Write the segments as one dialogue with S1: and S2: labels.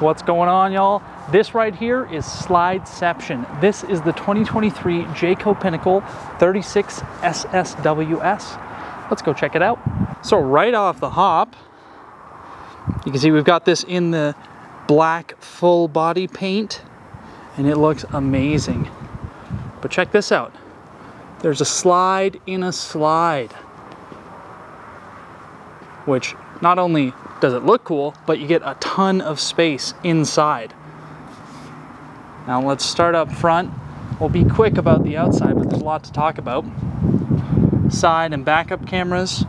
S1: What's going on, y'all? This right here is Slideception. This is the 2023 Jayco Pinnacle 36 SSWS. Let's go check it out. So right off the hop, you can see we've got this in the black full body paint and it looks amazing. But check this out. There's a slide in a slide, which not only does it look cool, but you get a ton of space inside. Now let's start up front. We'll be quick about the outside, but there's a lot to talk about. Side and backup cameras.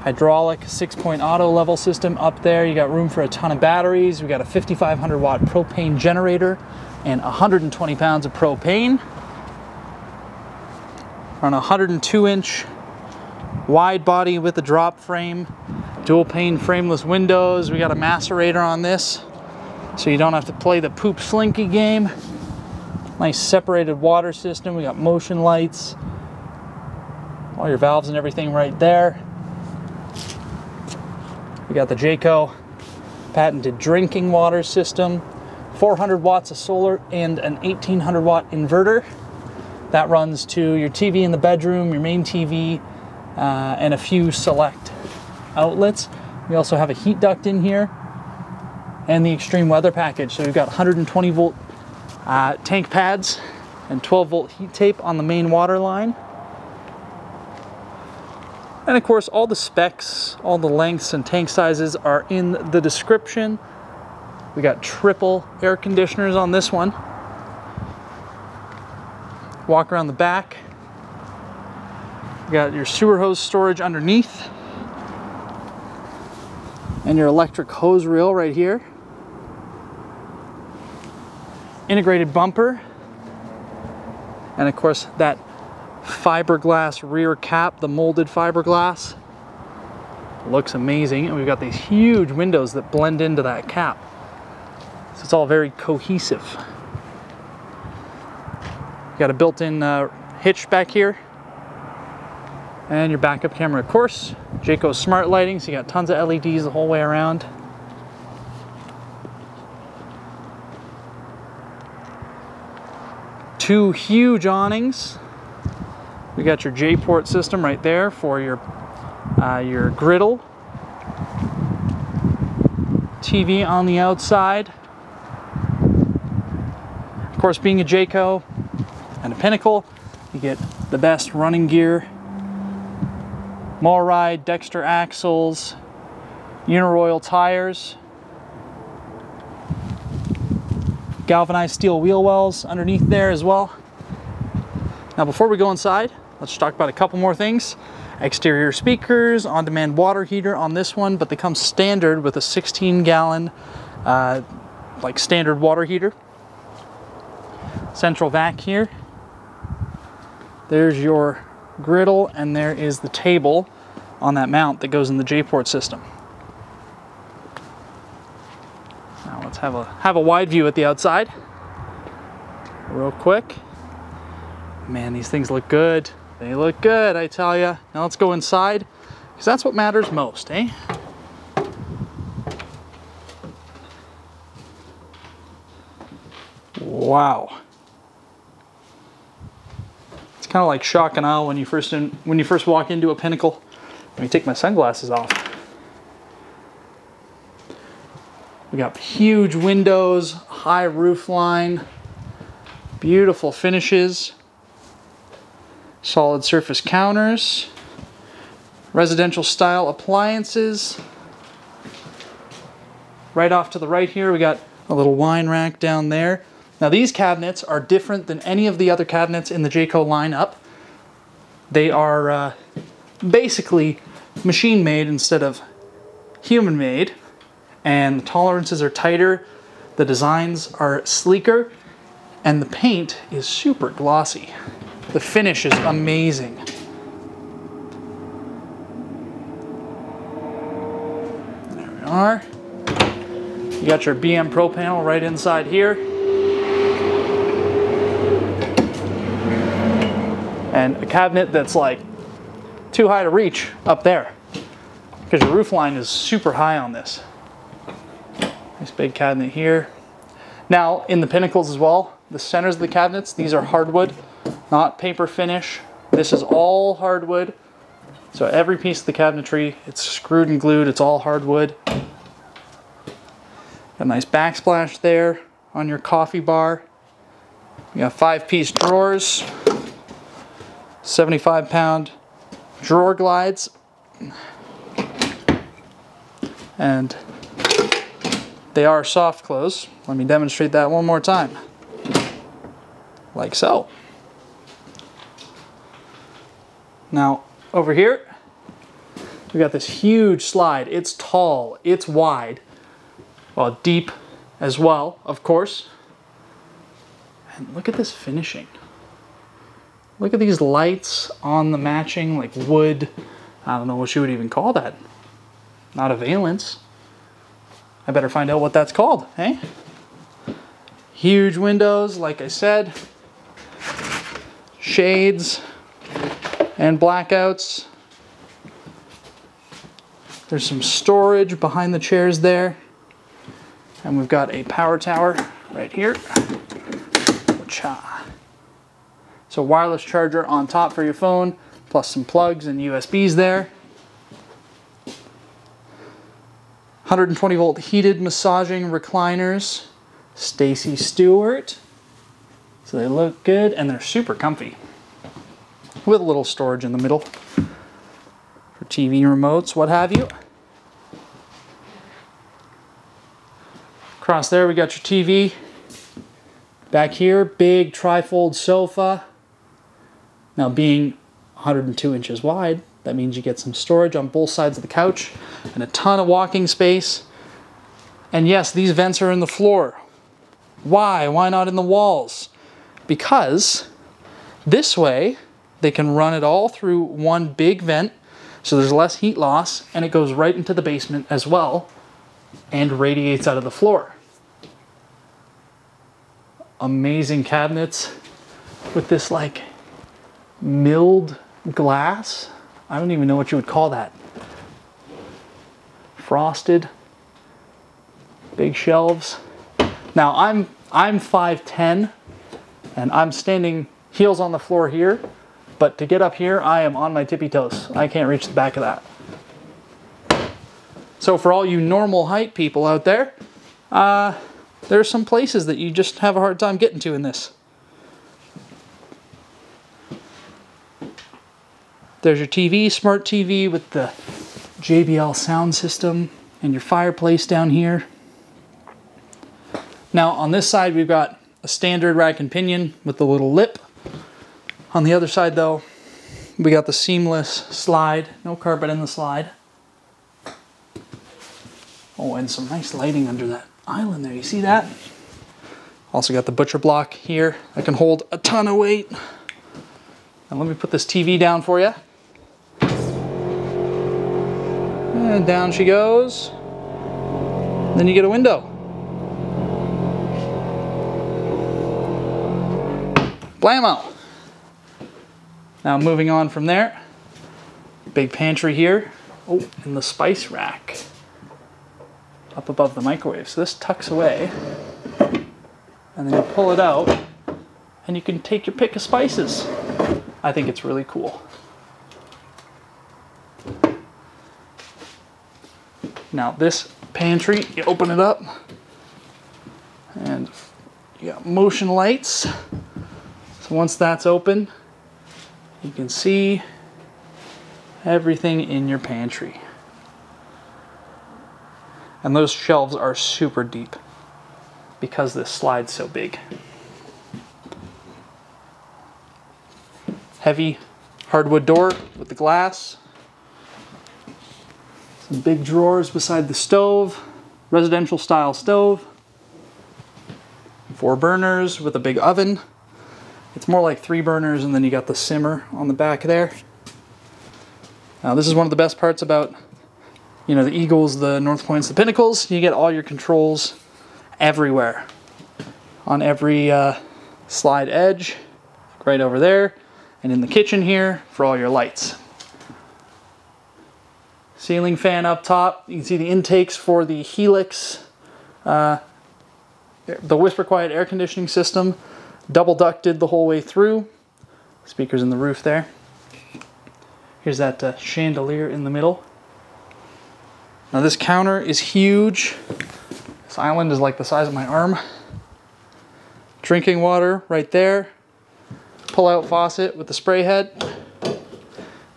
S1: Hydraulic six-point auto level system up there. You got room for a ton of batteries. We got a 5,500 watt propane generator and 120 pounds of propane. On a 102 inch wide body with a drop frame, dual pane frameless windows. We got a macerator on this, so you don't have to play the poop slinky game. Nice separated water system. We got motion lights, all your valves and everything right there. We got the Jayco patented drinking water system, 400 watts of solar and an 1800 watt inverter. That runs to your TV in the bedroom, your main TV, uh, and a few select outlets. We also have a heat duct in here and the extreme weather package. So we've got 120 volt uh, tank pads and 12 volt heat tape on the main water line. And of course, all the specs, all the lengths and tank sizes are in the description. We got triple air conditioners on this one. Walk around the back. You got your sewer hose storage underneath. And your electric hose reel right here. Integrated bumper. And of course that fiberglass rear cap, the molded fiberglass. Looks amazing. And we've got these huge windows that blend into that cap. So it's all very cohesive. got a built-in uh, hitch back here and your backup camera, of course. Jayco smart lighting, so you got tons of LEDs the whole way around. Two huge awnings. We got your J-port system right there for your uh, your griddle. TV on the outside. Of course, being a Jayco and a Pinnacle, you get the best running gear MORryde, Dexter axles, Uniroyal tires, galvanized steel wheel wells underneath there as well. Now before we go inside, let's talk about a couple more things. Exterior speakers, on-demand water heater on this one, but they come standard with a 16 gallon uh, like standard water heater. Central vac here. There's your griddle and there is the table on that mount that goes in the J-port system. Now let's have a have a wide view at the outside. Real quick. Man, these things look good. They look good, I tell you. Now let's go inside, because that's what matters most, eh? Wow kind of like shock and awe when you first in, when you first walk into a pinnacle. Let me take my sunglasses off. We got huge windows, high roof line, beautiful finishes, solid surface counters, residential style appliances. Right off to the right here, we got a little wine rack down there. Now these cabinets are different than any of the other cabinets in the Jayco lineup. They are uh, basically machine made instead of human made and the tolerances are tighter, the designs are sleeker, and the paint is super glossy. The finish is amazing. There we are. You got your BMPro panel right inside here. And a cabinet that's like too high to reach up there because your roof line is super high on this. Nice big cabinet here. Now, in the pinnacles as well, the centers of the cabinets, these are hardwood, not paper finish. This is all hardwood. So every piece of the cabinetry, it's screwed and glued, it's all hardwood. Got a nice backsplash there on your coffee bar. You got five piece drawers, 75 pound drawer glides. And they are soft close. Let me demonstrate that one more time. Like so. Now, over here, we got this huge slide. It's tall, it's wide, well, deep as well, of course. And look at this finishing. Look at these lights on the matching, like wood. I don't know what you would even call that. Not a valence. I better find out what that's called, eh? Huge windows, like I said. Shades and blackouts. There's some storage behind the chairs there. And we've got a power tower right here. So wireless charger on top for your phone, plus some plugs and USBs there. 120 volt heated massaging recliners. Stacy Stewart. So they look good and they're super comfy. With a little storage in the middle for TV remotes, what have you. Across there we got your TV. Back here, big trifold sofa. Now being 102 inches wide, that means you get some storage on both sides of the couch and a ton of walking space. And yes, these vents are in the floor. Why? Why not in the walls? Because this way they can run it all through one big vent so there's less heat loss and it goes right into the basement as well and radiates out of the floor. Amazing cabinets with this like milled glass I don't even know what you would call that. Frosted, big shelves. Now I'm I'm 5'10 and I'm standing heels on the floor here, but to get up here, I am on my tippy toes. I can't reach the back of that. So for all you normal height people out there, uh, are some places that you just have a hard time getting to in this. There's your TV, smart TV with the JBL sound system and your fireplace down here. Now on this side we've got a standard rack and pinion with the little lip. On the other side though, we got the seamless slide, no carpet in the slide. Oh, and some nice lighting under that island there, you see that? Also got the butcher block here that can hold a ton of weight. Now let me put this TV down for you. And down she goes. Then you get a window. Blammo! Now moving on from there, big pantry here. Oh, and the spice rack up above the microwave. So this tucks away, and then you pull it out, and you can take your pick of spices. I think it's really cool. Now this pantry, you open it up and you got motion lights. So once that's open, you can see everything in your pantry. And those shelves are super deep because this slide's so big. Heavy hardwood door with the glass. Big drawers beside the stove, residential style stove. Four burners with a big oven. It's more like three burners and then you got the simmer on the back there. Now this is one of the best parts about you know the Eagles, the North Points, the Pinnacles. You get all your controls everywhere. On every uh, slide edge, right over there, and in the kitchen here for all your lights. Ceiling fan up top. You can see the intakes for the Helix Uh, the Whisper Quiet air conditioning system, double ducted the whole way through. Speakers in the roof there. Here's that uh, chandelier in the middle. Now this counter is huge. This island is like the size of my arm. Drinking water right there. Pull out faucet with the spray head.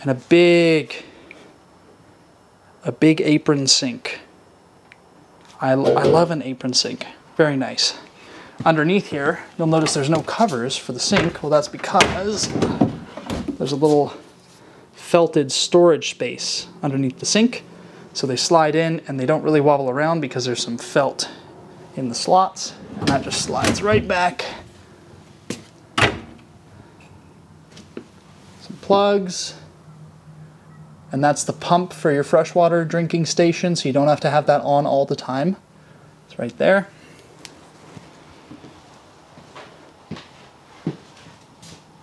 S1: And a big, a big apron sink. I, I love an apron sink. Very nice. Underneath here, you'll notice there's no covers for the sink. Well, that's because there's a little felted storage space underneath the sink. So they slide in and they don't really wobble around because there's some felt in the slots. And that just slides right back. Some plugs. And that's the pump for your freshwater drinking station, so you don't have to have that on all the time. It's right there.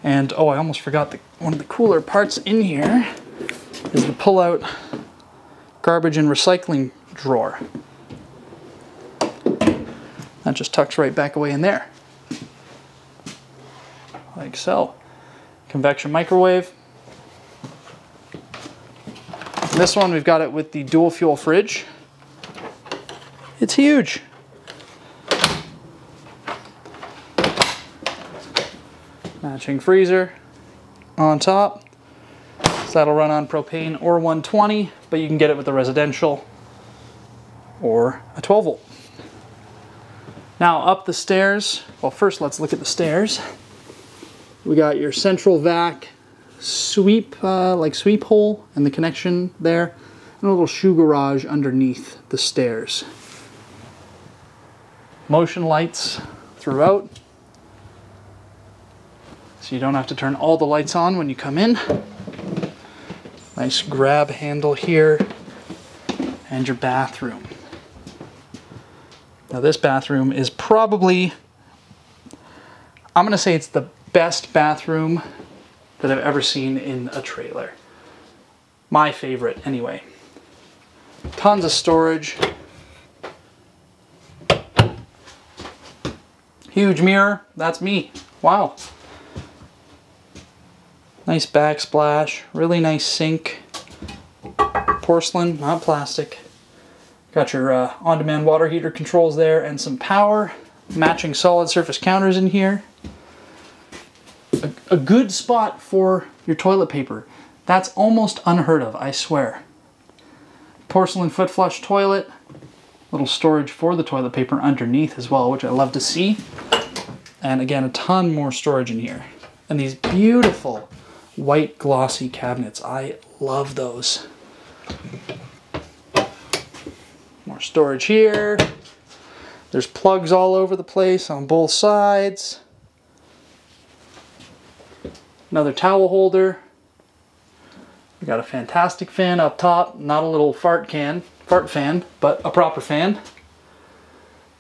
S1: And oh, I almost forgot the, one of the cooler parts in here is the pull-out garbage and recycling drawer. That just tucks right back away in there. Like so. Convection microwave. This one, we've got it with the dual fuel fridge. It's huge. Matching freezer on top. So that'll run on propane or 120, but you can get it with a residential or a 12 volt. Now up the stairs, well first let's look at the stairs. We got your central vac sweep, uh, like sweep hole and the connection there, and a little shoe garage underneath the stairs. Motion lights throughout, so you don't have to turn all the lights on when you come in. Nice grab handle here, and your bathroom. Now this bathroom is probably, I'm gonna say it's the best bathroom that I've ever seen in a trailer. My favorite, anyway. Tons of storage. Huge mirror, that's me. Wow. Nice backsplash, really nice sink. Porcelain, not plastic. Got your uh, on-demand water heater controls there and some power. Matching solid surface counters in here a, good spot for your toilet paper. That's almost unheard of, I swear. Porcelain foot flush toilet, little storage for the toilet paper underneath as well, which I love to see. And again, a ton more storage in here. And these beautiful white glossy cabinets. I love those. More storage here. There's plugs all over the place on both sides. Another towel holder. We got a fantastic fan up top, not a little fart can, fart fan, but a proper fan.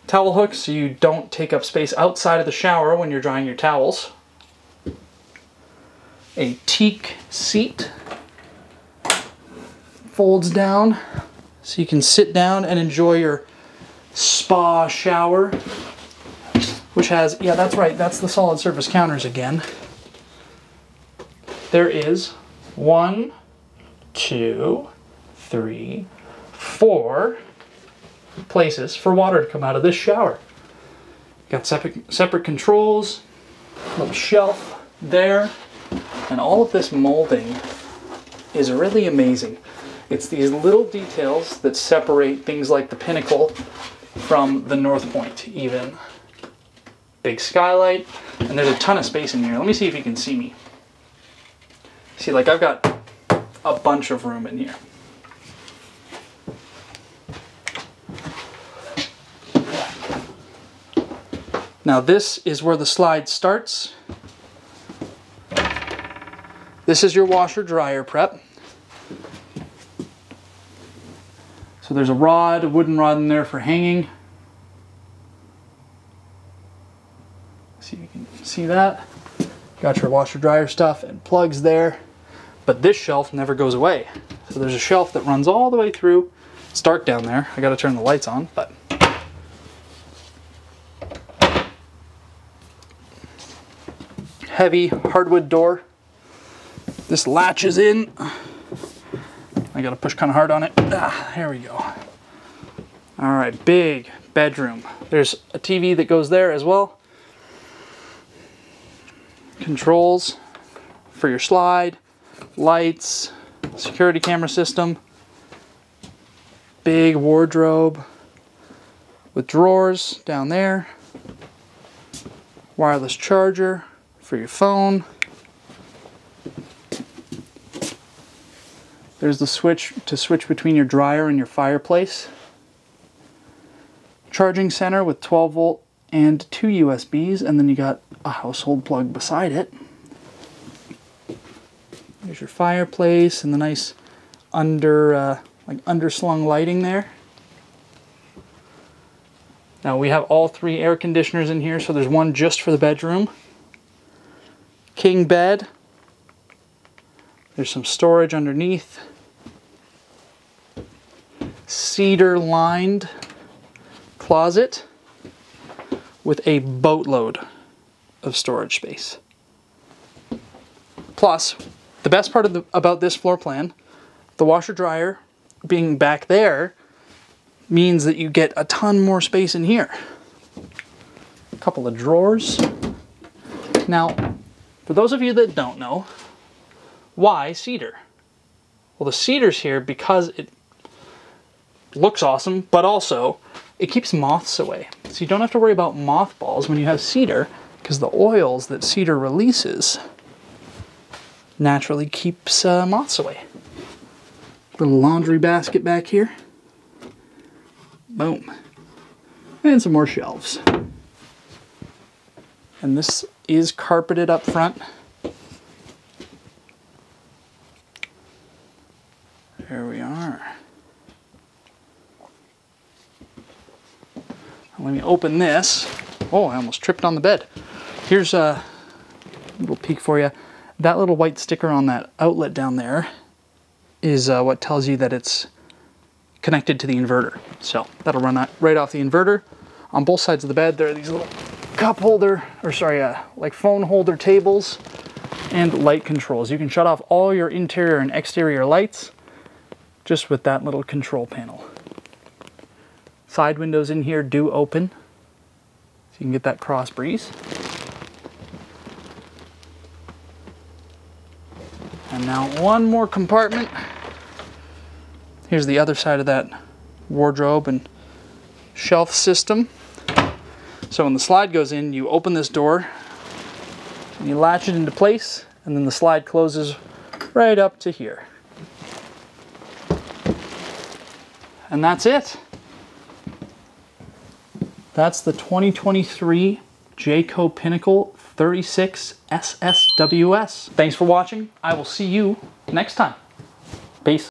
S1: Towel hook so you don't take up space outside of the shower when you're drying your towels. A teak seat folds down so you can sit down and enjoy your spa shower which has yeah that's right that's the solid surface counters again there is one, two, three, four places for water to come out of this shower. Got separate, separate controls, little shelf there, and all of this molding is really amazing. It's these little details that separate things like the pinnacle from the north point even. Big skylight, and there's a ton of space in here. Let me see if you can see me. See, like I've got a bunch of room in here. Now this is where the slide starts. This is your washer dryer prep. So there's a rod, a wooden rod in there for hanging. See if you can see that. Got your washer dryer stuff and plugs there. But this shelf never goes away. So there's a shelf that runs all the way through. It's dark down there. I gotta turn the lights on, but. Heavy hardwood door. This latches in. I gotta push kind of hard on it. Ah, here we go. All right, big bedroom. There's a TV that goes there as well. Controls for your slide, lights, security camera system, big wardrobe with drawers down there, wireless charger for your phone. There's the switch to switch between your dryer and your fireplace. Charging center with 12 volt and two USBs, and then you got a household plug beside it. There's your fireplace and the nice under uh, like underslung lighting there. Now we have all three air conditioners in here, so there's one just for the bedroom. King bed. There's some storage underneath. Cedar lined closet with a boatload of storage space. Plus, the best part of the, about this floor plan, the washer dryer being back there means that you get a ton more space in here. A couple of drawers. Now, for those of you that don't know, why cedar? Well, the cedar's here because it looks awesome, but also it keeps moths away. So you don't have to worry about mothballs when you have cedar because the oils that cedar releases naturally keeps uh, moths away. Little laundry basket back here. Boom. And some more shelves. And this is carpeted up front. There we are. Let me open this. Oh, I almost tripped on the bed. Here's a little peek for you. That little white sticker on that outlet down there is uh, what tells you that it's connected to the inverter. So that'll run right off the inverter. On both sides of the bed, there are these little cup holder, or sorry, uh, like phone holder tables and light controls. You can shut off all your interior and exterior lights just with that little control panel. Side windows in here do open, so you can get that cross breeze. And now one more compartment. Here's the other side of that wardrobe and shelf system. So when the slide goes in, you open this door, and you latch it into place, and then the slide closes right up to here. And that's it. That's the 2023 Jayco Pinnacle 36 SSWS. Thanks for watching. I will see you next time. Peace.